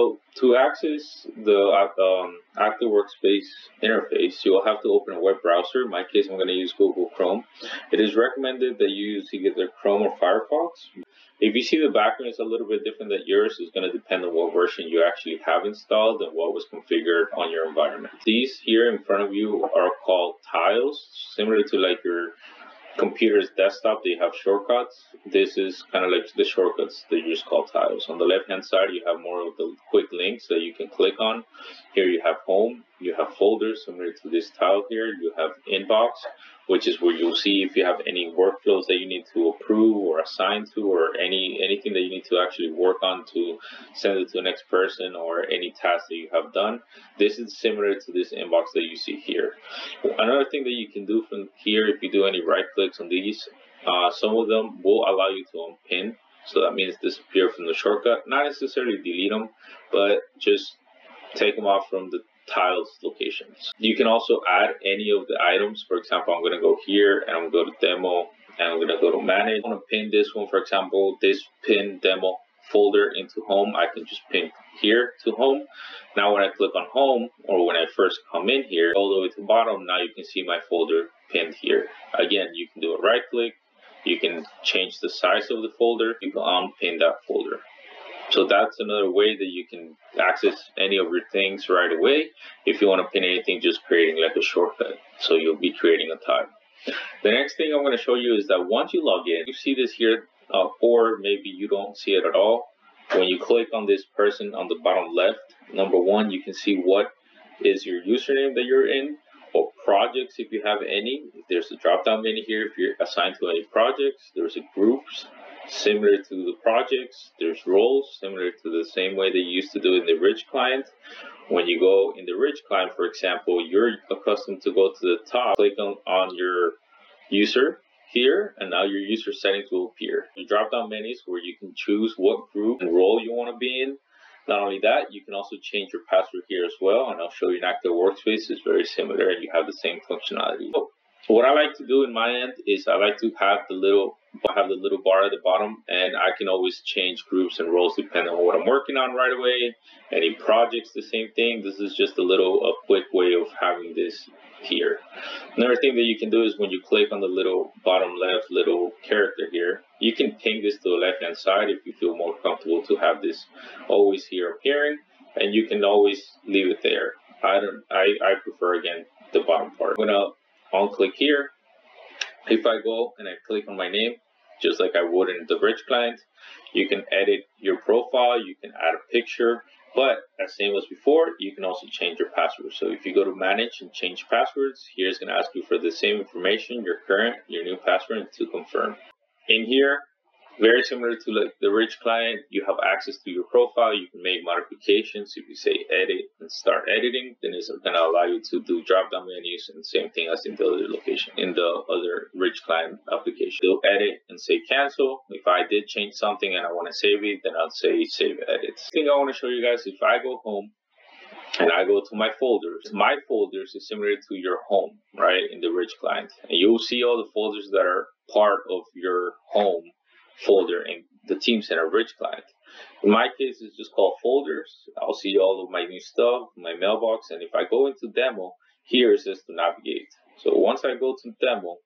So to access the um, Active Workspace interface, you will have to open a web browser. In my case, I'm going to use Google Chrome. It is recommended that you use either Chrome or Firefox. If you see the background is a little bit different than yours, it's going to depend on what version you actually have installed and what was configured on your environment. These here in front of you are called tiles, similar to like your computer's desktop, they have shortcuts. This is kind of like the shortcuts that you just call tiles. On the left hand side, you have more of the quick links that you can click on. Here you have home, you have folders similar to this tile here. You have inbox, which is where you'll see if you have any workflows that you need to approve or assign to or any anything that you need to actually work on to send it to the next person or any task that you have done. This is similar to this inbox that you see here. Another thing that you can do from here, if you do any right clicks on these, uh, some of them will allow you to unpin. So that means disappear from the shortcut. Not necessarily delete them, but just take them off from the tiles locations. You can also add any of the items. For example, I'm going to go here and I'm going to go to demo and I'm going to go to manage. I want to pin this one, for example, this pin demo folder into home. I can just pin here to home. Now when I click on home or when I first come in here all the way to the bottom, now you can see my folder pinned here. Again, you can do a right click. You can change the size of the folder. You can unpin that folder. So that's another way that you can access any of your things right away. If you want to pin anything, just creating like a shortcut. So you'll be creating a tile. The next thing I'm going to show you is that once you log in, you see this here, uh, or maybe you don't see it at all. When you click on this person on the bottom left, number one, you can see what is your username that you're in, or projects if you have any. There's a drop down menu here if you're assigned to any projects. There's a groups similar to the projects. There's roles similar to the same way they used to do in the rich client. When you go in the rich client, for example, you're accustomed to go to the top, click on, on your user here, and now your user settings will appear. You drop down menus where you can choose what group and role you want to be in. Not only that, you can also change your password here as well, and I'll show you in Active Workspace. It's very similar, and you have the same functionality. So what I like to do in my end is I like to have the little have the little bar at the bottom and I can always change groups and roles depending on what I'm working on right away. Any projects, the same thing. This is just a little a quick way of having this here. Another thing that you can do is when you click on the little bottom left little character here, you can ping this to the left hand side if you feel more comfortable to have this always here appearing and you can always leave it there. I don't I, I prefer again the bottom part. I'm gonna on click here. If I go and I click on my name, just like I would in the rich client, you can edit your profile, you can add a picture, but as same as before, you can also change your password. So if you go to manage and change passwords, here's going to ask you for the same information, your current, your new password and to confirm. In here, very similar to like the rich client, you have access to your profile. You can make modifications. If you say edit and start editing, then it's going to allow you to do drop down menus and same thing as in the other location, in the other rich client application. Do edit and say cancel. If I did change something and I want to save it, then I'll say save edits. The thing I want to show you guys, if I go home and I go to my folders. My folders is similar to your home, right, in the Rich client. And you'll see all the folders that are part of your home folder in the Teamcenter Rich client. In my case, it's just called folders. I'll see all of my new stuff, my mailbox, and if I go into demo, here it says to navigate. So once I go to demo,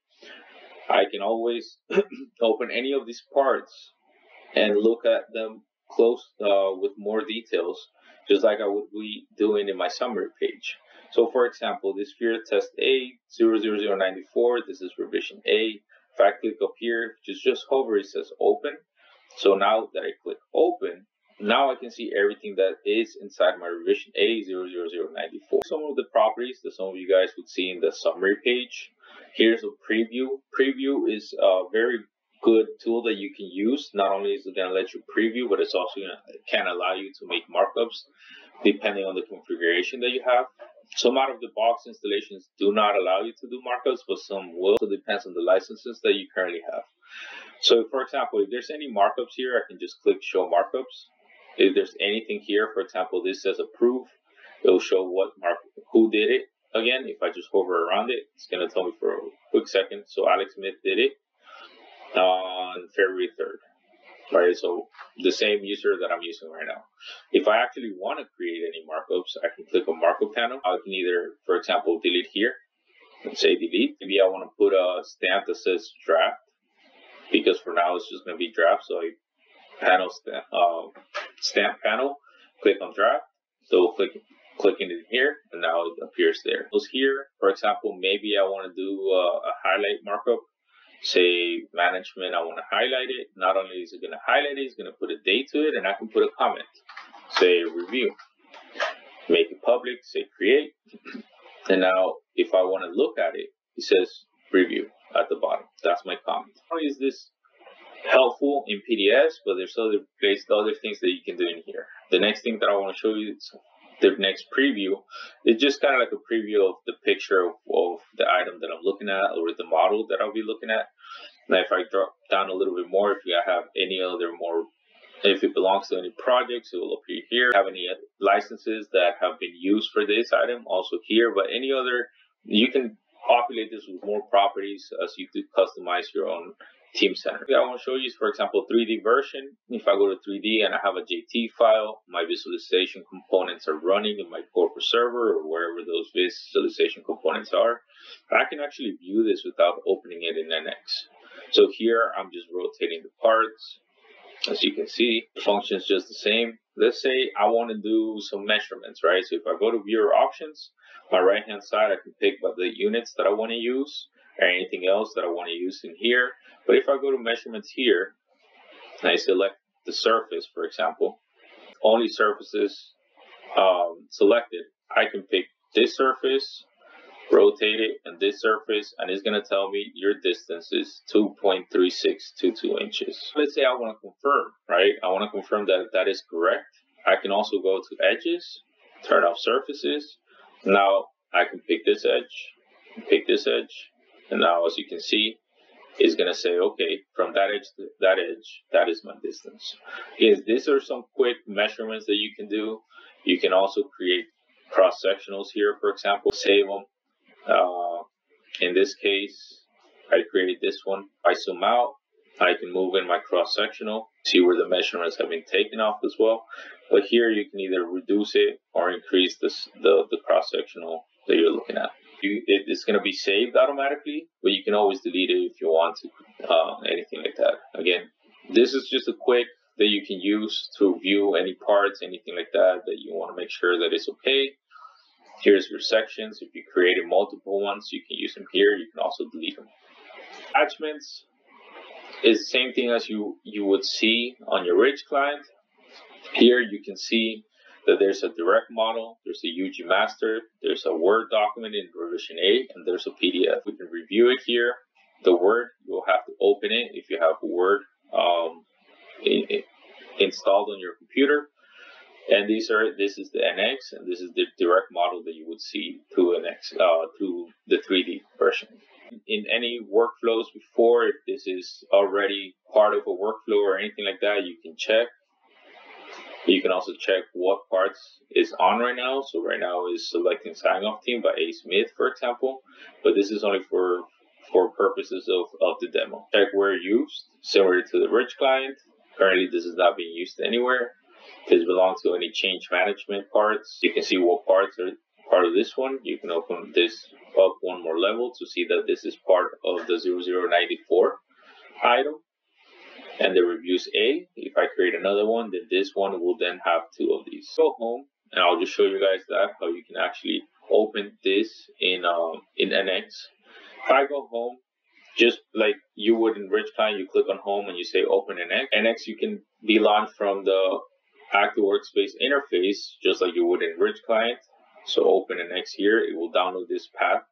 I can always open any of these parts and look at them close uh, with more details, just like I would be doing in my summary page. So for example, this here test A 00094, this is revision A. If I click up here, just just hover, it says open. So now that I click open, now I can see everything that is inside my revision A00094. Some of the properties that some of you guys would see in the summary page. Here's a preview. Preview is a very good tool that you can use. Not only is it going to let you preview, but it's also to can allow you to make markups depending on the configuration that you have. Some out of the box installations do not allow you to do markups, but some will. So it depends on the licenses that you currently have. So for example, if there's any markups here, I can just click show markups. If there's anything here, for example, this says approve, it'll show what mark, who did it. Again, if I just hover around it, it's going to tell me for a quick second. So Alex Smith did it on February 3rd. Right? So the same user that I'm using right now. If I actually want to create any markups, I can click on markup panel. I can either, for example, delete here and say delete. Maybe I want to put a stamp that says draft because for now it's just going to be draft. So I panel stamp, uh, stamp panel, click on draft, double click clicking it here and now it appears there. So here, for example, maybe I want to do a, a highlight markup say management, I want to highlight it. Not only is it going to highlight it, it's going to put a date to it, and I can put a comment. Say review. Make it public, say create. And now if I want to look at it, it says review at the bottom. That's my comment. How is this helpful in PDFs, but there's other place, other things that you can do in here. The next thing that I want to show you is the next preview. It's just kind of like a preview of the picture of, of the item that I'm looking at or the model that I'll be looking at. Now, if I drop down a little bit more, if you have any other more, if it belongs to any projects, it will appear here. Have any licenses that have been used for this item, also here. But any other, you can populate this with more properties as you could customize your own Teamcenter. I want to show you, for example, 3D version. If I go to 3D and I have a JT file, my visualization components are running in my corporate server or wherever those visualization components are. I can actually view this without opening it in NX. So here I'm just rotating the parts. As you can see, the function is just the same. Let's say I want to do some measurements, right? So if I go to viewer options, my right hand side, I can pick the units that I want to use or anything else that I want to use in here. But if I go to measurements here, and I select the surface, for example, only surfaces um, selected, I can pick this surface, rotate it, and this surface, and it's going to tell me your distance is 2.3622 inches. Let's say I want to confirm, right? I want to confirm that that is correct. I can also go to edges, turn off surfaces. Now I can pick this edge, pick this edge, and now as you can see, it's going to say, okay, from that edge to that edge, that is my distance. Is these are some quick measurements that you can do. You can also create cross sectionals here, for example, save them. Uh, in this case, I created this one. I zoom out, I can move in my cross sectional, see where the measurements have been taken off as well. But here you can either reduce it or increase this, the, the cross sectional that you're looking at you, it, it's going to be saved automatically, but you can always delete it if you want to, uh, anything like that. Again, this is just a quick that you can use to view any parts, anything like that, that you want to make sure that it's okay. Here's your sections. If you created multiple ones, you can use them here. You can also delete them. Attachments is the same thing as you, you would see on your Rich client. Here you can see that there's a direct model, there's a UG master, there's a Word document in revision 8, and there's a PDF. We can review it here. The Word, you'll have to open it if you have Word um, in, in, installed on your computer. And these are this is the NX, and this is the direct model that you would see through NX uh, the 3D version. In any workflows before, if this is already part of a workflow or anything like that, you can check you can also check what parts is on right now. So right now is selecting sign off team by A Smith, for example, but this is only for for purposes of, of the demo. Check where used, similar to the rich client. Currently this is not being used anywhere. It belongs to any change management parts, you can see what parts are part of this one. You can open this up one more level to see that this is part of the 0094 item and the reviews A. If I create another one, then this one will then have two of these. Go home, and I'll just show you guys that how you can actually open this in um, in NX. If I go home, just like you would in Rich Client, you click on Home and you say Open NX. NX you can be launched from the Active Workspace interface, just like you would in Rich Client. So open NX here, it will download this patch.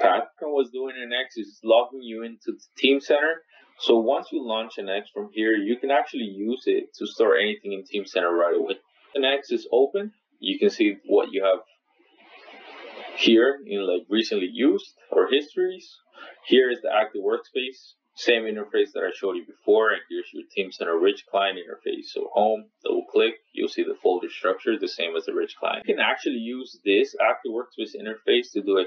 Path was doing in NX is logging you into the Teamcenter so once you launch NX from here, you can actually use it to store anything in Teamcenter right away. NX is open. You can see what you have here in like recently used or histories. Here is the active workspace. Same interface that I showed you before. And here's your Teamcenter rich client interface. So home, double click, you'll see the folder structure, the same as the rich client. You can actually use this active workspace interface to do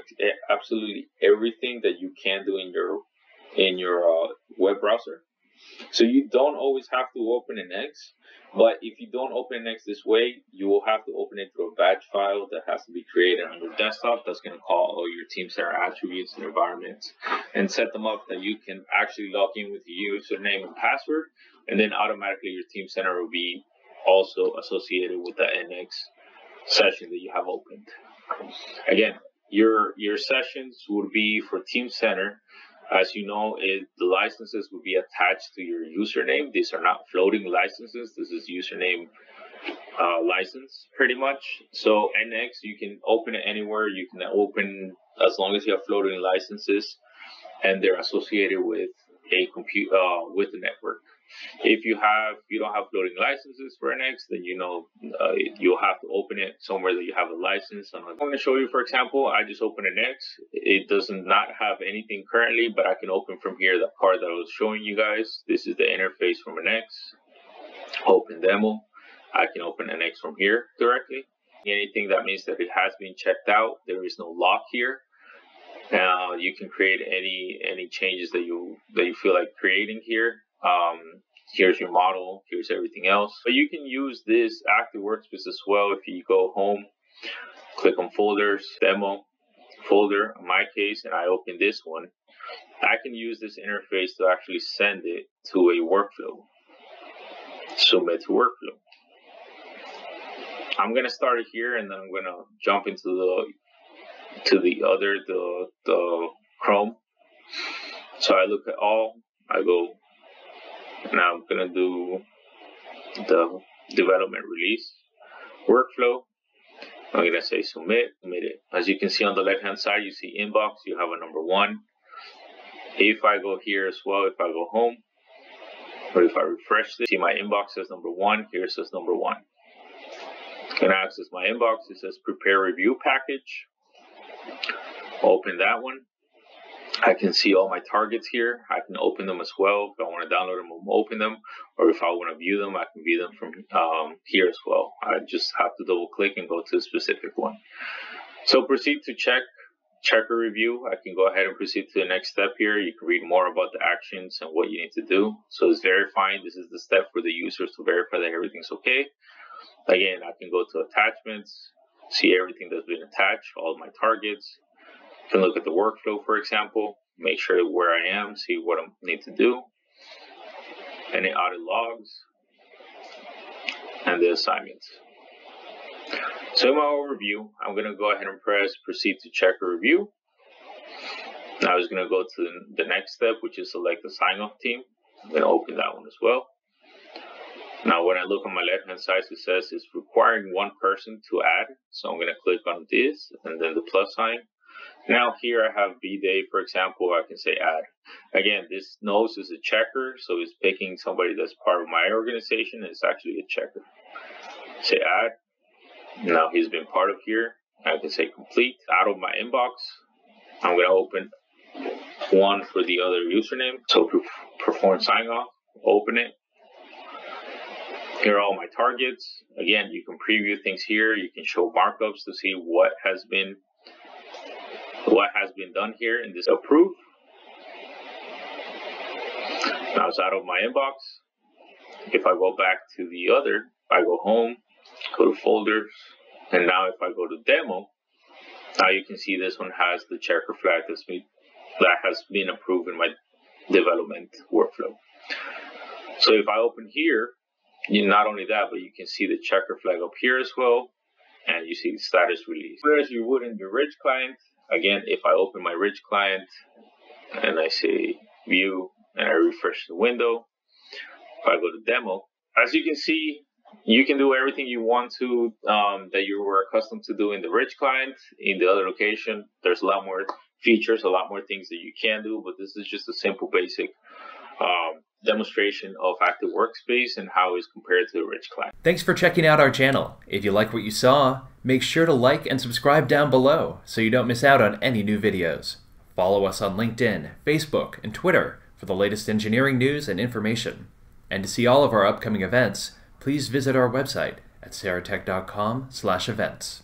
absolutely everything that you can do in your in your uh, web browser. So you don't always have to open NX, but if you don't open NX this way, you will have to open it through a batch file that has to be created on your desktop. That's going to call all your Teamcenter attributes and environments and set them up that you can actually log in with your username and password, and then automatically your Teamcenter will be also associated with the NX session that you have opened. Again, your your sessions would be for Teamcenter. As you know, it, the licenses will be attached to your username. These are not floating licenses. This is username uh, license, pretty much. So NX, you can open it anywhere. You can open as long as you have floating licenses, and they're associated with a compute uh, with the network. If you have you don't have floating licenses for NX, then you know uh, you'll have to open it somewhere that you have a license. I'm going to show you, for example, I just opened NX. It does not have anything currently, but I can open from here the part that I was showing you guys. This is the interface from NX. Open demo. I can open NX from here directly. Anything that means that it has been checked out. There is no lock here. Now you can create any any changes that you that you feel like creating here. Um, here's your model, here's everything else. But you can use this active workspace as well if you go home, click on folders, demo folder, in my case, and I open this one. I can use this interface to actually send it to a workflow. Submit to workflow. I'm gonna start it here and then I'm gonna jump into the to the other the the Chrome. So I look at all, I go now I'm gonna do the development release workflow. I'm gonna say submit, submit it. As you can see on the left hand side, you see inbox, you have a number one. If I go here as well, if I go home, or if I refresh this, see my inbox says number one, here says number one. Can I access my inbox? It says prepare review package. Open that one. I can see all my targets here. I can open them as well. If I want to download them, I'll open them. Or if I want to view them, I can view them from um, here as well. I just have to double click and go to a specific one. So proceed to check, checker review. I can go ahead and proceed to the next step here. You can read more about the actions and what you need to do. So it's verifying. This is the step for the users to verify that everything's okay. Again, I can go to attachments, see everything that's been attached, all my targets, can look at the workflow, for example, make sure where I am, see what I need to do, any audit logs, and the assignments. So in my overview, I'm going to go ahead and press proceed to check a review. Now I was going to go to the next step, which is select the sign off team. I'm going to open that one as well. Now, when I look on my left hand side, it says it's requiring one person to add. So I'm going to click on this and then the plus sign. Now here I have B-Day, for example, I can say add. Again, this nose is a checker, so it's picking somebody that's part of my organization. It's actually a checker. Say add. Now he's been part of here. I can say complete. Out of my inbox, I'm going to open one for the other username. So to perform sign off, open it. Here are all my targets. Again, you can preview things here. You can show markups to see what has been what has been done here in this approve. Now it's out of my inbox. If I go back to the other, I go home, go to folders, and now if I go to demo, now you can see this one has the checker flag that's been, that has been approved in my development workflow. So if I open here, you not only that, but you can see the checker flag up here as well, and you see the status release. Whereas you would in your rich client, Again, if I open my Rich client and I say view and I refresh the window, if I go to demo, as you can see, you can do everything you want to um, that you were accustomed to do in the Rich client. In the other location, there's a lot more features, a lot more things that you can do, but this is just a simple basic um, demonstration of Active Workspace and how it's compared to the Rich client. Thanks for checking out our channel. If you like what you saw, make sure to like and subscribe down below so you don't miss out on any new videos. Follow us on LinkedIn, Facebook, and Twitter for the latest engineering news and information. And to see all of our upcoming events, please visit our website at saratech.com/events.